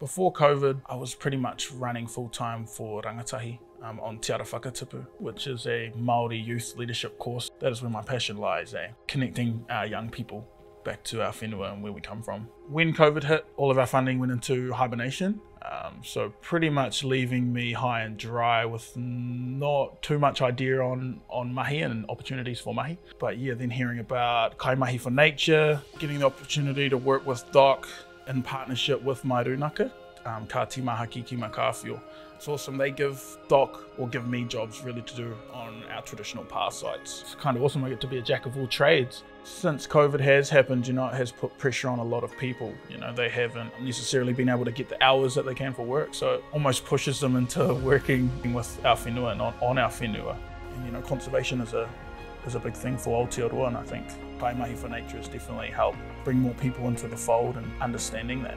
Before COVID, I was pretty much running full time for Rangatahi um, on Te Ara Whakatipu, which is a Māori youth leadership course. That is where my passion lies, eh? connecting our young people back to our whenua and where we come from. When COVID hit, all of our funding went into hibernation. Um, so pretty much leaving me high and dry with not too much idea on, on mahi and opportunities for mahi. But yeah, then hearing about Kaimahi for Nature, getting the opportunity to work with DOC in partnership with Mai Runaka, um, Kāti Māhaki ki Makaawhio. It's awesome. They give DOC or give me jobs really to do on our traditional pā sites. It's kind of awesome. I get to be a jack of all trades. Since COVID has happened, you know, it has put pressure on a lot of people. You know, they haven't necessarily been able to get the hours that they can for work. So it almost pushes them into working with our whenua and on, on our whenua. And, you know, conservation is a is a big thing for Aotearoa and I think Kaimahi for Nature has definitely helped bring more people into the fold and understanding that.